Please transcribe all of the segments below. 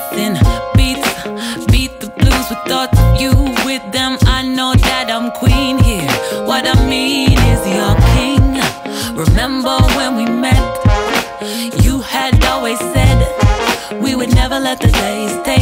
missing beats, beat the blues with thoughts of you with them. I know that I'm queen here. What I mean is you're king. Remember when we met? You had always said we would never let the days take.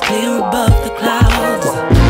clear above the clouds.